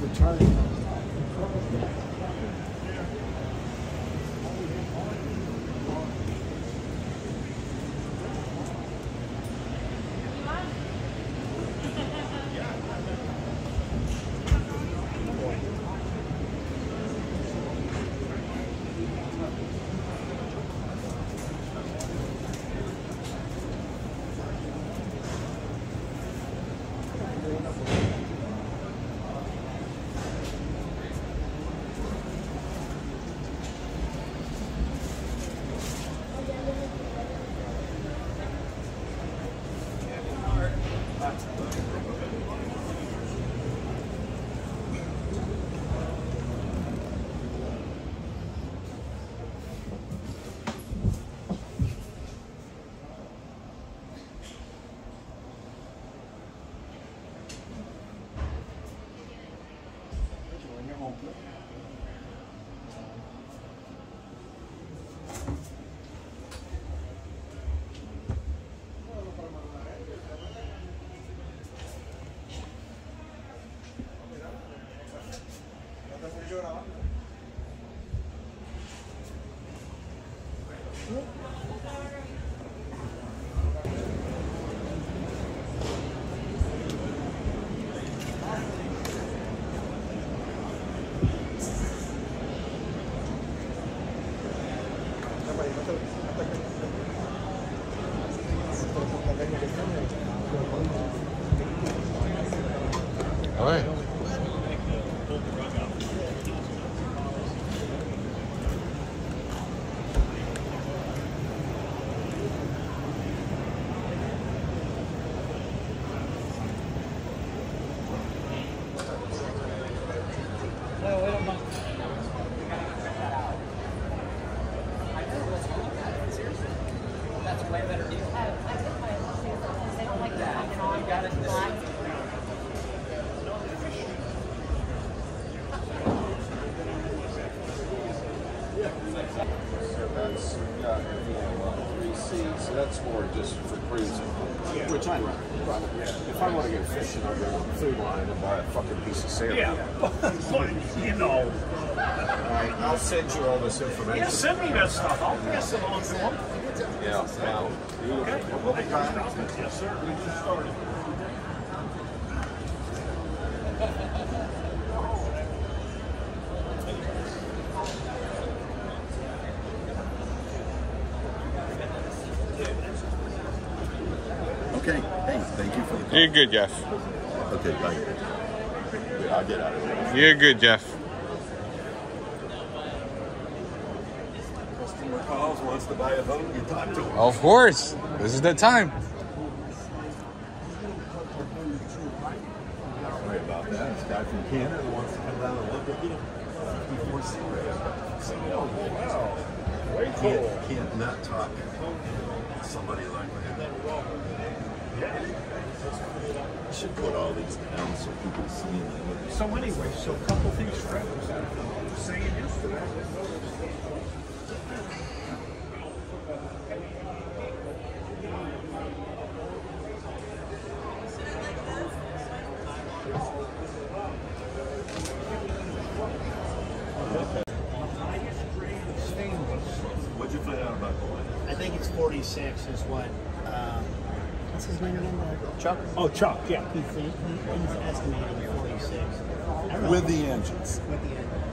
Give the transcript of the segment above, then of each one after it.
return. 嗯。Food line and buy a fucking piece of salmon. Yeah, but, you know, Alright, I'll send you all this information. yeah, send me that stuff. I'll pass it on to them. Yeah, now, beautiful. Yes, sir. We just started. Okay, hey, thank you for the call. You're good, Jeff. Okay, bye. Yeah, I'll get out of here. You're good, Jeff. Customer calls, wants to buy a boat, you talk to him. Of course. This is the time. Sorry about that. This guy from Canada wants to come down and look at you. Before Oh, wow. Way cool. Can't, can't not talk somebody like that. Should put all these down so people see them. So anyway, so a couple things for was saying yesterday. What'd you find out about the wedding? I think it's 46 is what. Um, what's his name again? Chuck. Oh, Chuck, yeah. He, he, he's estimating 46. I know. With the engines. With the end.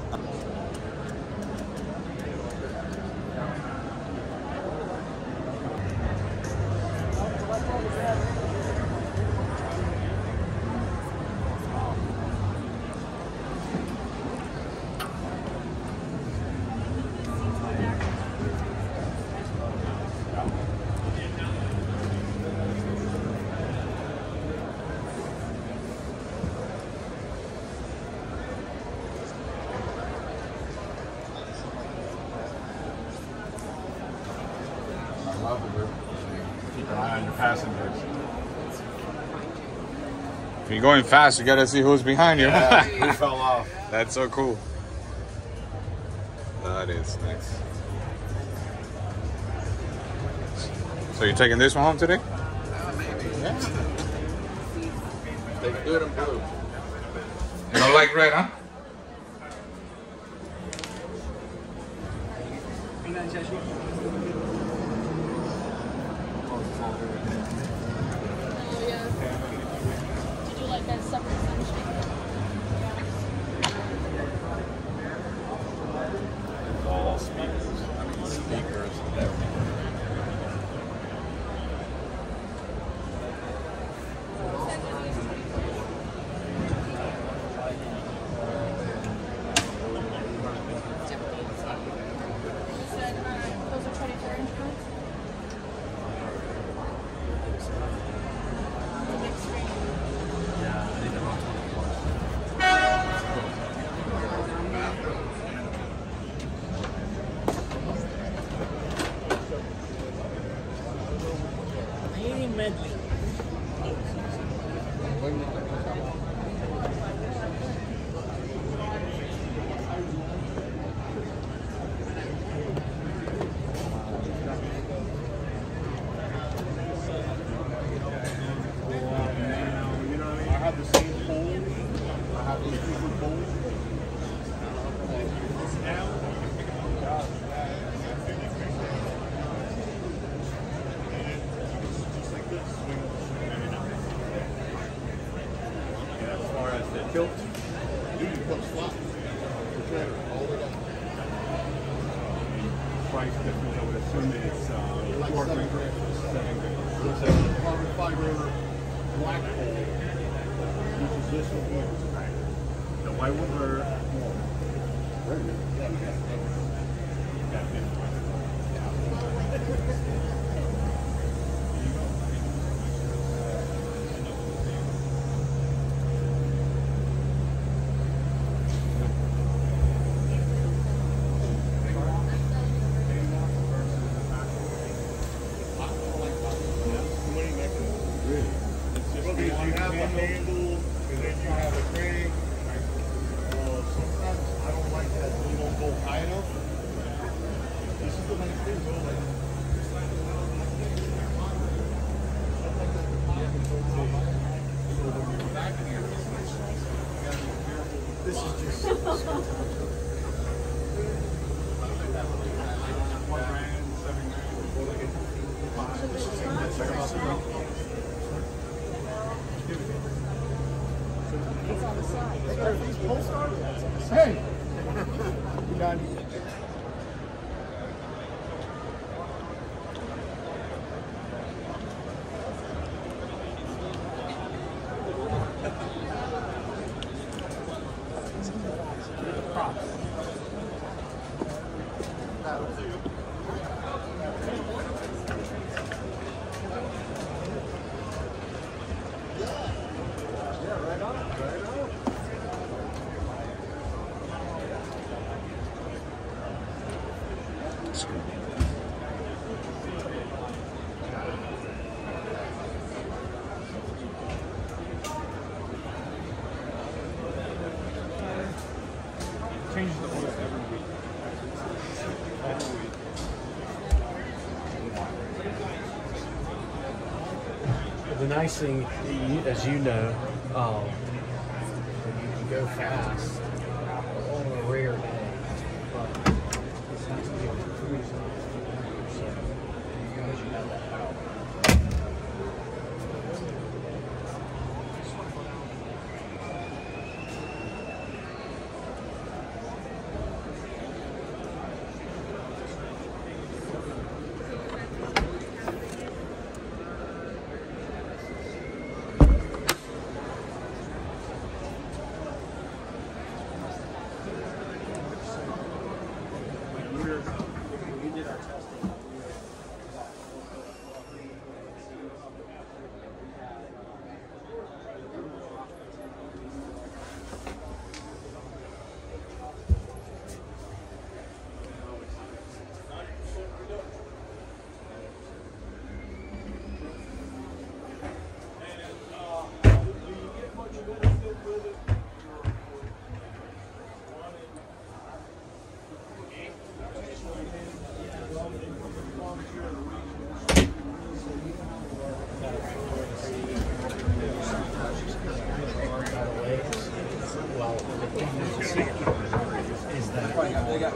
If you're going fast, you gotta see who's behind you. He fell off. That's so cool. That is nice. So you're taking this one home today? Maybe. They good and blue. You don't like red, huh yeah. Did you like that separate sunshine? All speakers. I mean, speakers. Everything. You said uh, those are 24 inch ones? The big screen. Hey, medley. I have the same pole. I have those different poles. Just like this. As far as the tilt, You can put flat. The trailer, all the way down. price difference, I would assume that it's uh, Like four seven grand. grand. Seven grand. It's a carbon uh, fiber black pole. Which is this one here. The white ones are more. Because you have a handle and then you have a crank. Uh, sometimes I don't like that you don't go high enough. This is the nice thing though. Like, so when you're back here, this is just. Hey! as you know, um, you can go fast on a rare day. But it's nice to be to cruise. So, you have that power. is that when you get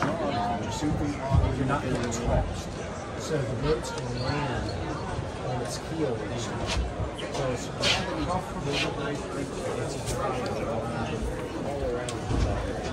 drawn, you're super long, you're not really stretched. So the boat's can land on its keel. So it's comfortable, it's all around.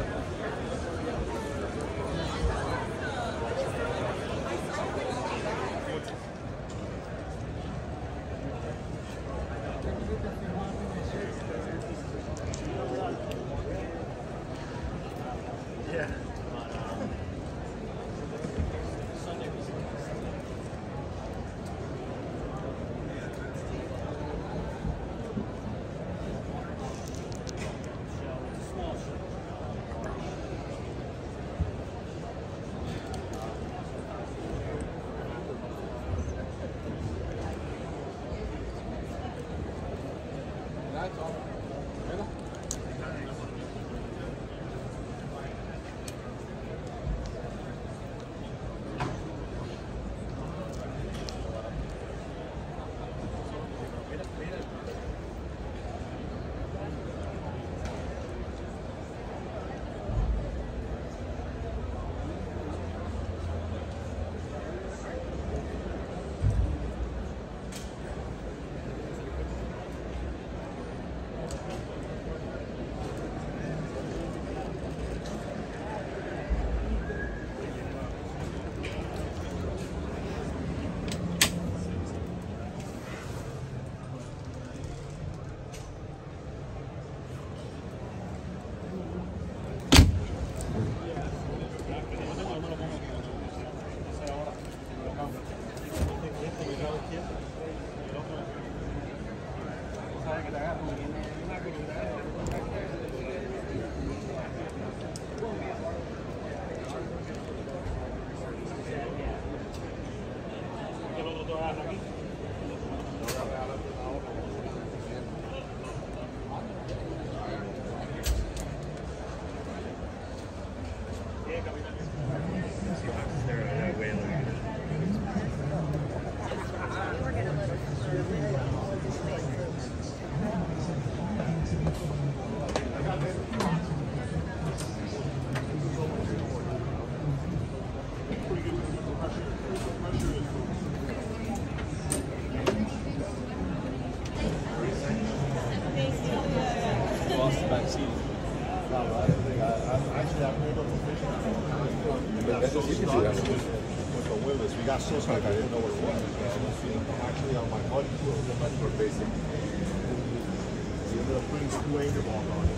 Got so stuck, I didn't know what it was. I'm actually on my buddy tour, the buddy tour basic. We ended up putting two anchor balls on it.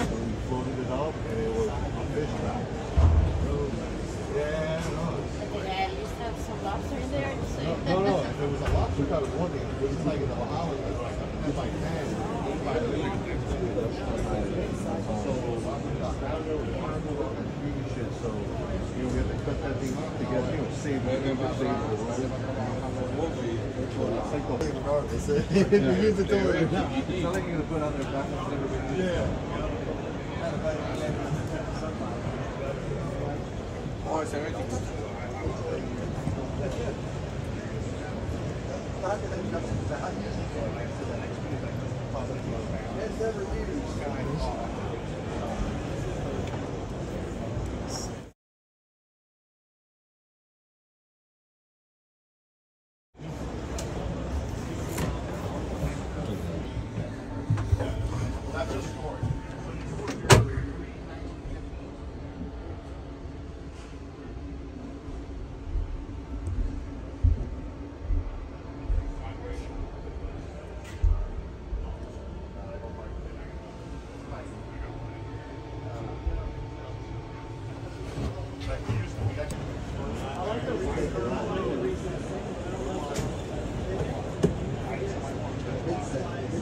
So we floated it up and it was a fish trap. Yeah, no. I at least have some lobster in there? No, no, if it was a lobster it was one thing. It was like in the Bahamas, like, like 10, to said, if you use it to it. It's not like you're gonna put on their back and everybody. Yeah. Oh, it's everything. If there's The whole wall of this one is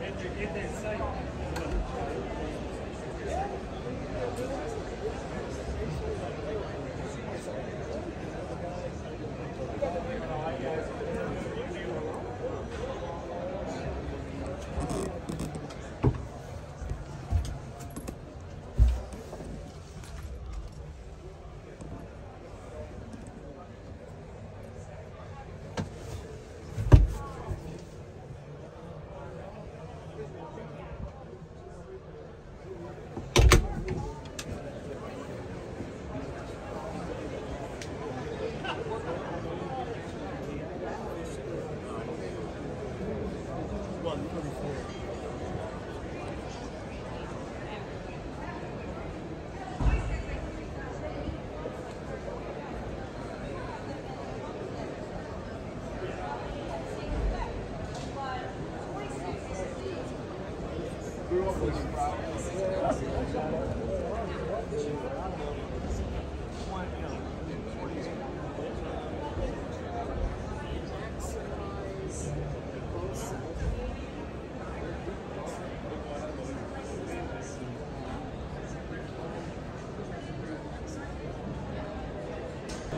had when you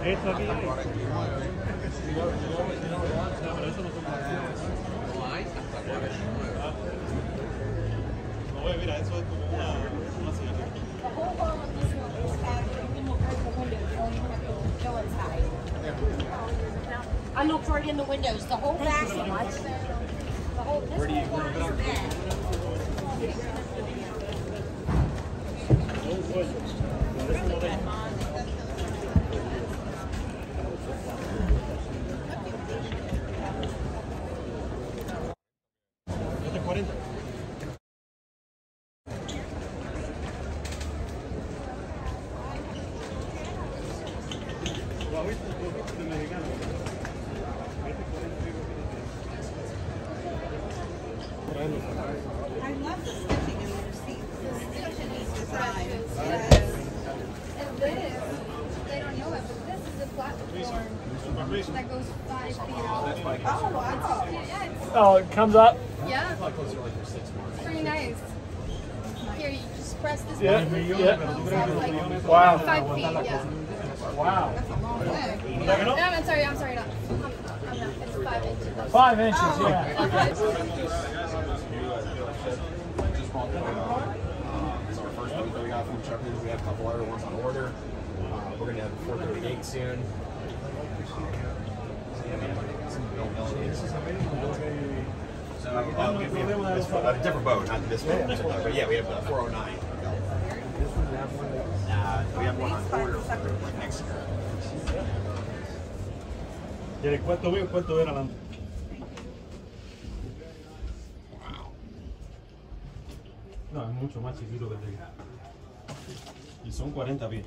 I looked right in the windows, the whole back of it. The whole, this whole wall is bad love the stitching in their seats. The stitching is designed. Yes. And this, they don't know it, but this is a platform that goes five feet out. Oh, wow. Yeah, it's, Oh, it comes up. yeah. It's pretty nice. Here, you just press this Yeah, button. yeah. It's like Wow. Five feet, yeah. Wow. No, I'm sorry, I'm sorry, not. I'm, I'm not. It's five inches. Five inches, yeah. Just bought the, uh, it's our first boat that we got from Chuckers. We have a couple other ones on order. Uh, we're gonna have a 438 soon. Uh, we, have a different boat, not this one. But yeah, we have the 409. Uh, we have one on order for next year. ¿Quieres cuánto veo cuánto era la No, es mucho más chiquito que el. Y son 40 pies.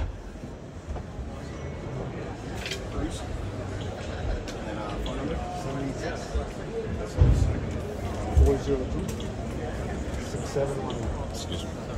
602 6719. Excuse me.